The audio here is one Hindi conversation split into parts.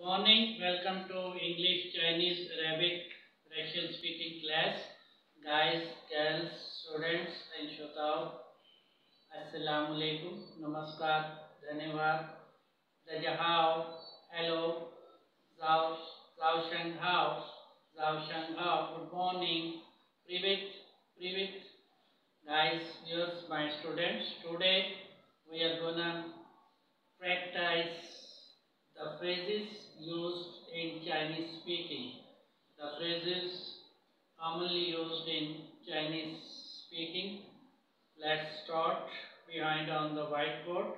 morning, welcome to English, Chinese, Arabic, Russian speaking class. Guys, girls, students and Shotao, Assalamu alaikum, Namaskar, Dhanyavad, Dajahao, Hello, Zao, Zao Shanghao, Zao Shanghao, Good morning, Privet, Privet. Guys, here's my students. Today we are gonna practice the phrases used in Chinese speaking. The phrases commonly used in Chinese speaking. Let's start behind on the whiteboard.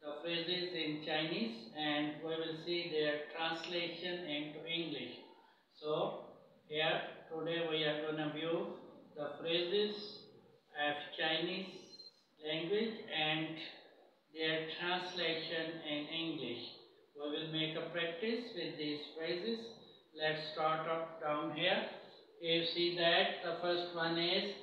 The phrases in Chinese and we will see their translation into English. So here today we are gonna view the phrases of Chinese language and their translation in English. We will make a practice with these phrases. Let's start up down here. You see that the first one is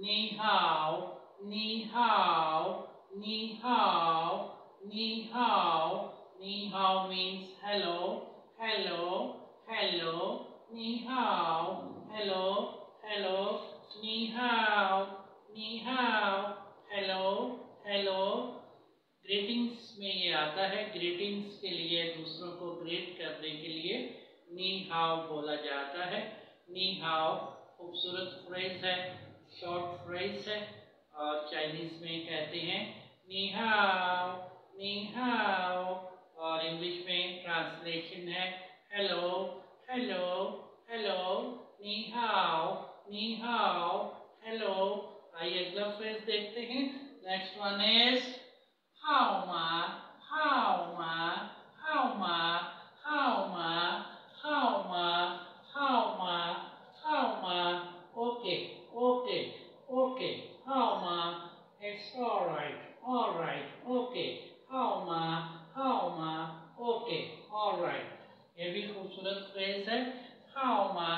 Ni hao, ni hao, ni hao, ni hao. Ni hao means hello, hello, hello. Ni hao, hello, hello. Ni hao, ni hao, hello, hello. Greetings में ये आता है ग्रीटिंग्स के लिए, दूसरों को ग्रीट करने के लिए नी हाउ बोला जाता है। नी हाउ खूबसूरत फ्रेज है शॉर्ट फ्रेज है, और चाइनीज़ में कहते हैं नी हाउ नी हाउ और इंग्लिश में ट्रांसलेशन है हेलो हेलो हेलो नी हाउ नी हाउ हेलो आइए अगला फ्रेज देखते हैं। नेक्स्ट वन इज़ हाउ मा हाउ मा हाउ मा हाउ मा हाउ मा हाउ मा हाउ मा ओके ओके ओके हाउ मा इट्स ऑलराइट ऑलराइट ओके हाउ मा हाउ मा ओके ऑलराइट ये भी खूबसूरत फ्रेज है हाउ मा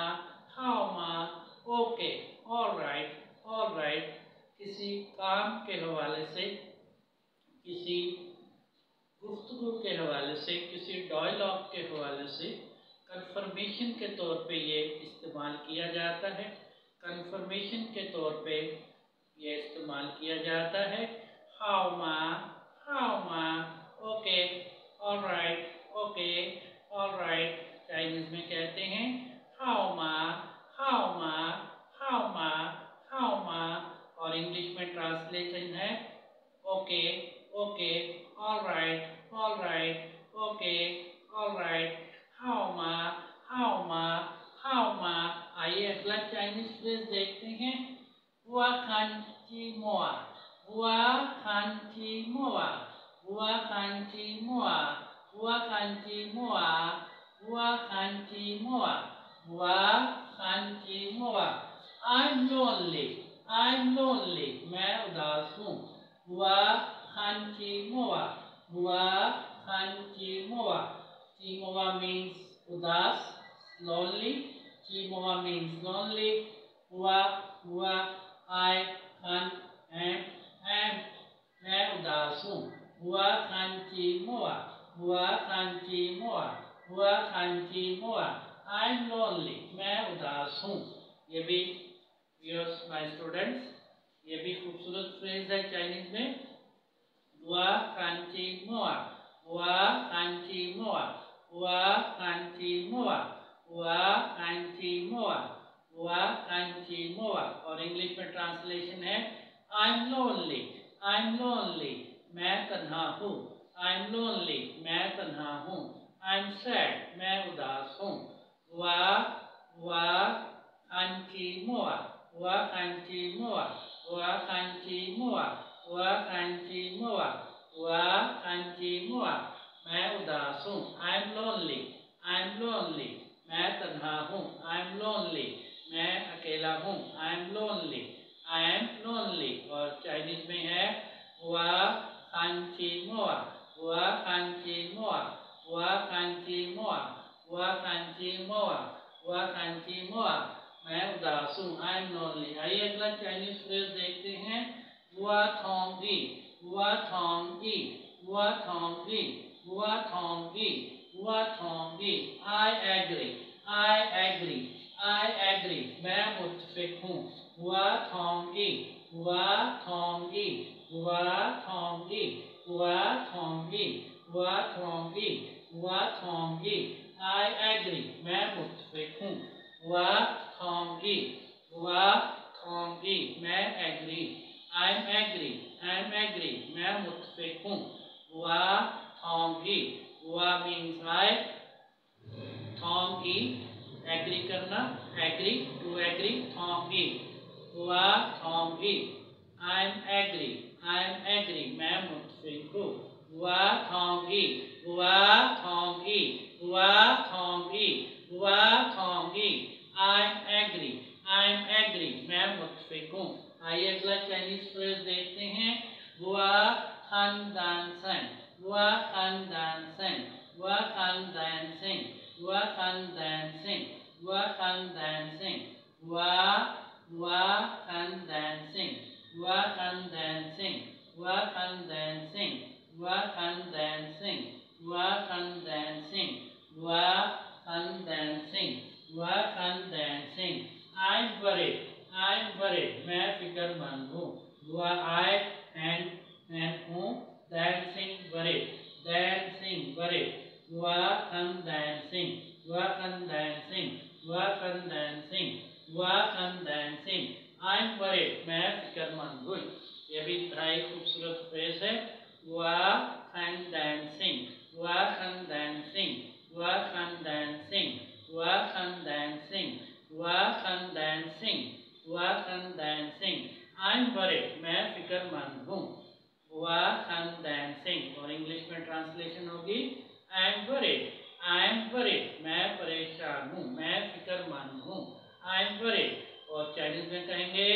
हाउ मा ओके ऑलराइट ऑल राइट किसी काम के हवाले से, किसी गुफ्तगु के हवाले से, किसी डायलॉग के हवाले से कंफर्मेशन के तौर पे ये इस्तेमाल किया जाता है। कंफर्मेशन के तौर पे ये इस्तेमाल किया जाता है। हाउ मा हाउ मा okay all right okay all right Chinese में कहते हैं हाउ मा हाउ मा हाउ मा हाउ मा और इंग्लिश में ट्रांसलेशन है। Okay okay all right all right okay all right how मा हाउ मा हाउ मा आइए अगला चाइनीज़ फ्रेज देखते हैं। हुआ खान ची मोआ हुआ खान ची मोआ हुआ खान ची मोआ हुआ खान ची मोआ हुआ खान ची मोआ हुआ खान ची मोआ I'm lonely. I'm lonely. मैं उदास हूँ हुआ खान ची मोआ हुआ खान ची मोआ ची मोआ means उदास lonely ची मोआ means lonely हुआ हुआ I खान am am मैं उदास हूँ हुआ खान मोआ हुआ खान मोआ हुआ खान ची मोआ I'm lonely. मैं उदास हूँ। ये भी viewers, my students. ये भी खूबसूरत फ्रेज है चाइनीज़ में। हुआ कांची मोआ हुआ कांची मोआ हुआ कांची मोआ हुआ कांची मोआ हुआ कांची मोआ और इंग्लिश में ट्रांसलेशन है I am lonely I am lonely मैं तन्हा हूँ. आई एम लोनली मैं तन्हा हूँ. आई एम सैड मैं उदास हूँ. हुआ हुआ हुआ हुआ हुआ हुआ मैं उदास हूँ. I am lonely I am lonely मैं तन्हा हूँ. आई एम लोनली मैं अकेला हूँ। I am lonely I am lonely और चाइनीज़ में है, हुआ कांची मोआ, हुआ कांची मोआ, हुआ कांची मोआ, हुआ कांची मोआ, हुआ कांची मोआ। मैं उदास हूँ। आई एम लोनली आइए अगला चाइनीज़ फ्रेज देखते हैं। हुआ थोंगी हुआ थोंगी हुआ थोंगी हुआ थोंगी हुआ थोंगी। I agree I agree I agree मैं मुतफिक हूँ हुआ थोंगी हुआ थोंगी हुआ थोंगी हुआ थोंगी हुआ थोंगी हुआ थोंगी आई एग्री मैं मुतफिक हूँ हुआ थोंगी हुआ थोंगी मैं agree I am agree I am agree मैं मुतफिक हूँ हुआ थोंगी हुआ मीन्स आई थोंगी एग्री करना? एग्री टू एग्री थोंगी हुआ थोंगी I am agree I am agree मैं मुतफिक हूँ हुआ थोंगी हुआ थोंगी हुआ थोंगी हुआ थोंगी I am agree I am agree मैं मुतफिक हूँ आइए अगला चाइनीज़ फ्रेज देखते हैं. हुआ खानदान संग हुआ खानदान संग हुआ खानदान सिंह हुआ खानदान सिंह हुआ खानदान सिंह हुआ हुआ खानदान सिंह हुआ खानदान सिंह हुआ खानदान सिंह हुआ खानदान सिंह हुआ खानदान सिंह हुआ खानदान सिंह हुआ खानदान Singh I am worried I am worried मैं फिक्रमंद हूँ हुआ आई एंड एंड हूँ सिंह वरीड सिंह वरीड हुआ खानदान सिंह हुआ खानदान सिंह हुआ खानदान सिंह हुआ खानदान सिंह आई एम वरीड मैं फिक्रमंद हूँ ये भी बड़ा ही खूबसूरत फ्रेज है हुआ खानदान सिंह हुआ खानदान सिंह हुआ खानदान सिंह हुआ खानदान सिंह हुआ खानदान सिंह हुआ खानदान सिंह। आई एम वरीड मैं फिक्रमंद हूँ। हुआ खानदान सिंह। और इंग्लिश में ट्रांसलेशन होगी I am worried I am worried मैं परेशान हूँ, मैं फिक्रमंद हूँ। आई एम वरीड और चाइनीज़ में कहेंगे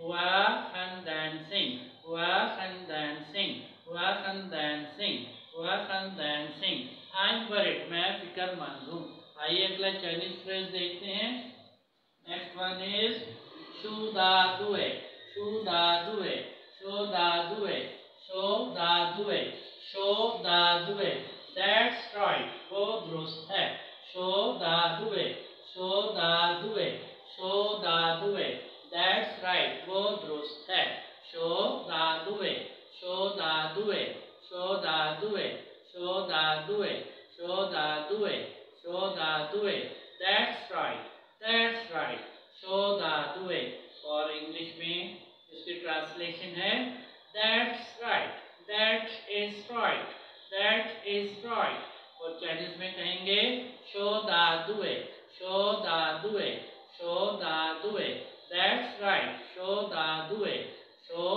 हुआ खानदान सिंह हुआ खानदान सिंह हुआ खानदान सिंह हुआ खानदान सिंह। आई एम वरीड मैं फिक्रमंद हूँ। आइए अगला चाइनीज़ फ्रेज देखते हैं। Next one is Soldadue, soldadue, soldadue, soldadue, soldadue. That's right, podroste. Soldadue, soldadue, soldadue. That's right, podroste. Soldadue, soldadue, soldadue, soldadue, soldadue, soldadue. That's right, that's right. शो दा दुए और इंग्लिश में इसकी ट्रांसलेशन है that's right that is right that is right और चाइनीज़ में कहेंगे शो दा दुए शो दा दुए शो दा दुए दैट्स राइट शो दा दुए शो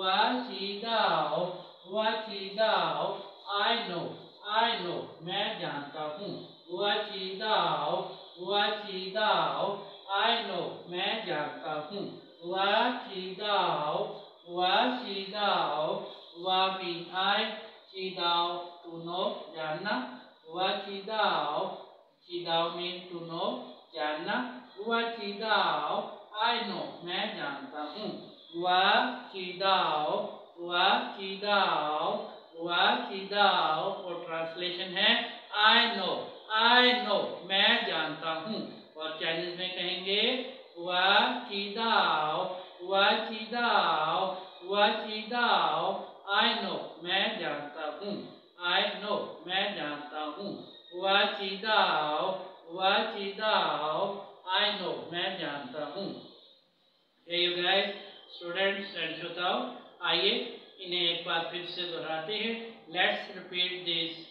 हुआ ची दाओ हुआ ची दाओ आई नो आई नो मैं जानता हूँ हुआ ची दाओ हुआ ची दाओ आई नो मैं जानता हूँ हुआ ची दाओ हुआ ची दाओ हुआ मीन आई ची दाओ टू नो जानना हुआ ची दाओ ची दाओ मीन टू नो जानना हुआ ची दाओ आई नो मैं जानता हूँ हुआ ची दाओ हुआ ची दाओ हुआ और ट्रांसलेशन है आई नो आई नो मैं जानता हूँ। और चाइनीज़ में कहेंगे हुआ ची दाओ हुआ ची दाओ हुआ ची दाओ आई नो मैं जानता हूँ। आई नो मैं जानता हूँ। आई नो मैं जानता हूँ। यू गाइस स्टूडेंट्स एंड श्रोताओ आइए इन्हें एक बार फिर से दोहराते हैं। Let's repeat this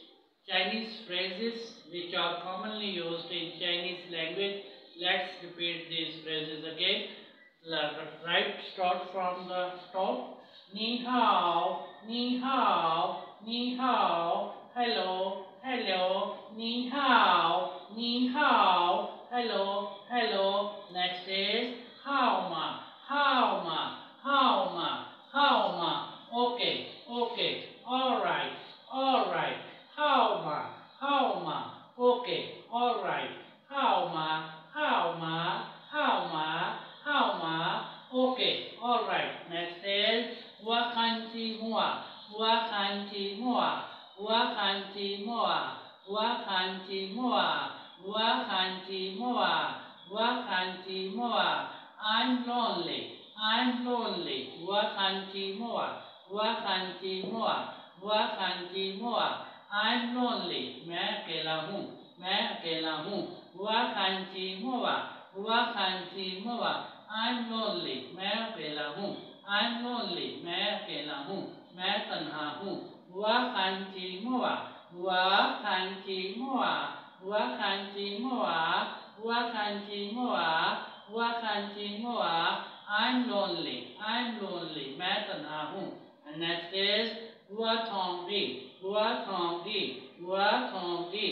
Chinese phrases which are commonly use in Chinese language let's repeat this phrases again right start from the stop नी हाओ नी हाओ नी हाओ हेलो हेलो नी हाओ नी हाओ hello all right. Next is wakanti mua, wakanti mua, wakanti mua, wakanti mua. Wakanti Moa, Wakanti Moa, I'm lonely, I'm lonely, Wakanti Moa, Wakanti Moa, Wakanti Moa, I'm lonely, मैं अकेला हूँ, मैं अकेला हूँ, Wakanti Moa, Wakanti Moa, I'm lonely, मैं अकेला हूँ, I'm lonely, मैं अकेला हूँ, मैं तन्हा हूँ, Wakanti Moa, Wakanti Moa, Wakanti Moa, Wakanti Moa, Wakanti Moa, I'm lonely, I'm lonely, मैं तन्हा हूँ. And next is Watongi, Watongi, Watongi,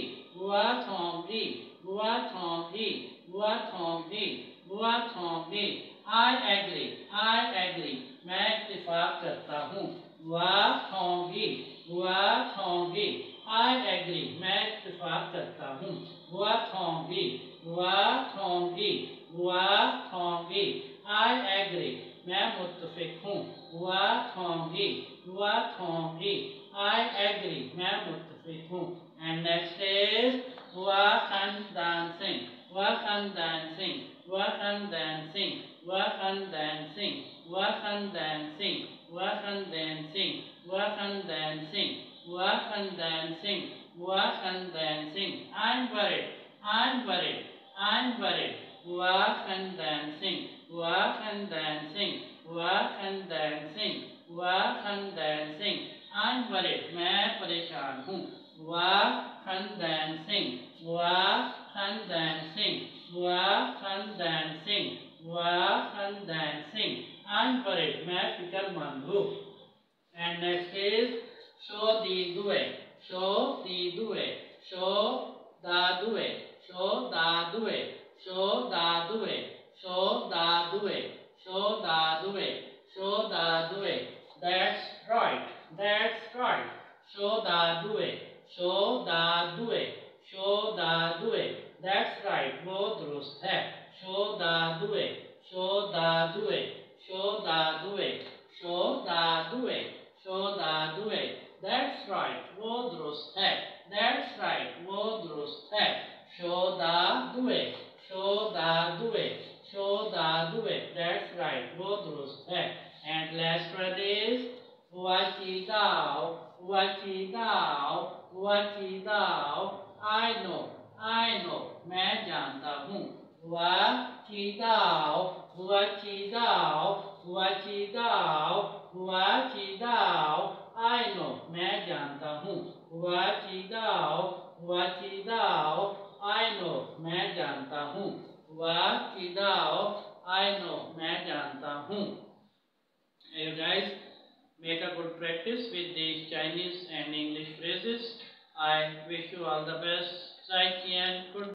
Watongi, Watongi, Watongi. I agree, I agree, मैं इत्तेफाक करता हूँ. Watongi, Watongi. I agree, मैं इत्तेफाक करता हूँ. Watongi, Watongi, Watongi. I agree, मैं मुत्तफिक हूँ. Watongi, Watongi. I agree, मैं मुत्तफिक हूँ. And next is Wakan dancing, Wakan dancing, Wakan dancing, Wakan dancing, Wakan dancing, Wakan dancing, Wakan dancing. Work and dancing, work and dancing. I'm worried, I'm worried, I'm worried. Work and dancing, work and dancing, work and dancing, work and dancing. I'm worried, मैं परेशान हूँ. Work and dancing, work and dancing, work Vahan dancing. Singh. Vahan Dan Singh. Unburied. Main fikar mandu. And next is show the due. Show the due. Show the due. Show the due. Show the due. Show the due. Show the due. Show the due. That's right. That's right. Show the due. Show the due. Show the due. That's right, वो दुरुस्त है. Show the due, show the due, show the due, show the due, show the due. That's right, वो दुरुस्त है. That's right, वो दुरुस्त है. Show the due, show the due, show the due. That's right, वो दुरुस्त है. And last word is what is thou, what is thou, what is thou. I know, I know, मैं जानता हूँ. What is thou, what is thou, what is thou, what. I know, मैं जानता हूँ. What is thou, what is thou. I know, मैं जानता हूँ. What is thou, I know, मैं जानता हूँ. You guys make a good practice with these Chinese and English phrases. I wish you all the best. Psychian